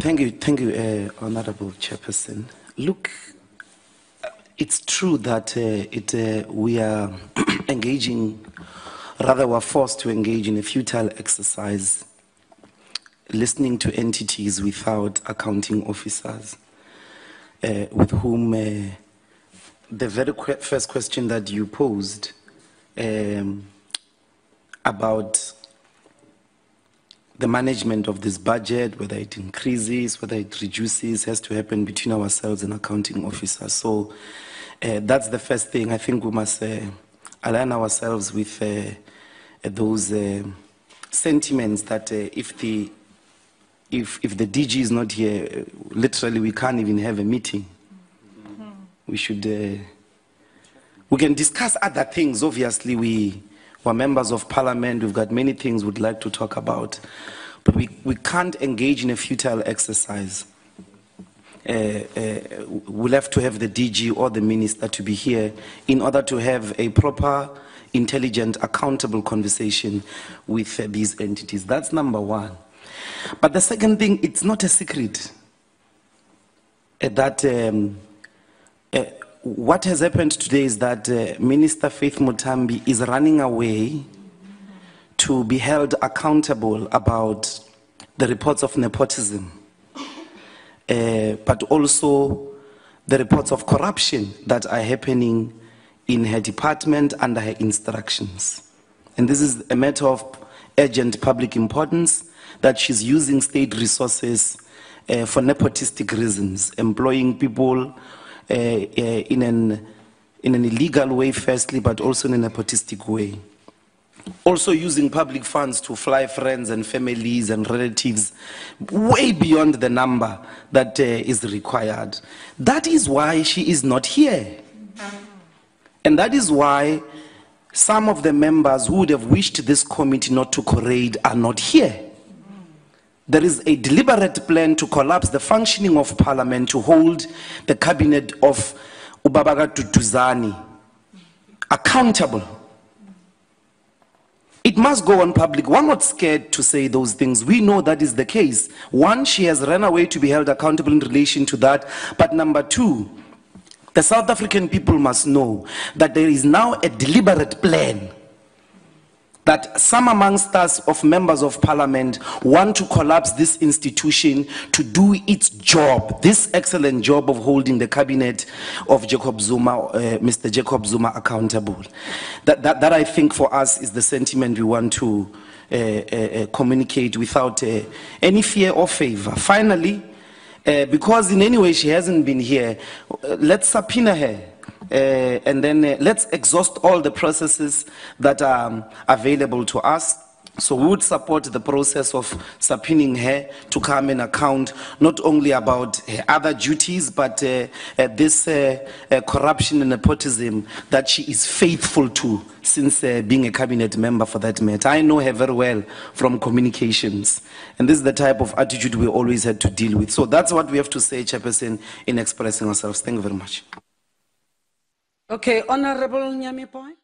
Thank you, thank you, uh, Honorable Chairperson. Look, it's true that uh, it, uh, we are engaging, rather, we're forced to engage in a futile exercise, listening to entities without accounting officers, uh, with whom uh, the very first question that you posed um, about the management of this budget, whether it increases, whether it reduces, has to happen between ourselves and accounting officers. So uh, that's the first thing. I think we must uh, align ourselves with uh, those uh, sentiments that uh, if the if, if the DG is not here, uh, literally we can't even have a meeting. We should. Uh, we can discuss other things. Obviously, we we're members of parliament. We've got many things we'd like to talk about, but we, we can't engage in a futile exercise. Uh, uh, we'll have to have the DG or the minister to be here in order to have a proper, intelligent, accountable conversation with uh, these entities. That's number one. But the second thing, it's not a secret uh, that. Um, what has happened today is that uh, Minister Faith Muthambi is running away to be held accountable about the reports of nepotism, uh, but also the reports of corruption that are happening in her department under her instructions. And this is a matter of urgent public importance that she's using state resources uh, for nepotistic reasons, employing people in, an, in an illegal way, firstly, but also in a nepotistic way. Also using public funds to fly friends and families and relatives way beyond the number that uh, is required. That is why she is not here. And that is why some of the members who would have wished this committee not to quorate are not here. There is a deliberate plan to collapse the functioning of parliament to hold the cabinet of Ubabaga Duduzane accountable. It must go on public. We're not scared to say those things. We know that is the case. One, she has run away to be held accountable in relation to that. But number two, the South African people must know that there is now a deliberate plan that some amongst us of members of parliament want to collapse this institution to do its job, this excellent job of holding the cabinet of Jacob Zuma, uh, Mr. Jacob Zuma accountable. That, that, that I think for us is the sentiment we want to uh, uh, uh, communicate without uh, any fear or favor. Finally, uh, because in any way she hasn't been here, let's subpoena her. Uh, and then uh, let's exhaust all the processes that are um, available to us. So we would support the process of subpoenaing her to come and account not only about her other duties, but uh, uh, this uh, uh, corruption and nepotism that she is faithful to since being a cabinet member for that matter. I know her very well from communications. And this is the type of attitude we always had to deal with. So that's what we have to say, Chairperson, in expressing ourselves. Thank you very much. Okay, Honorable Nyamipoy.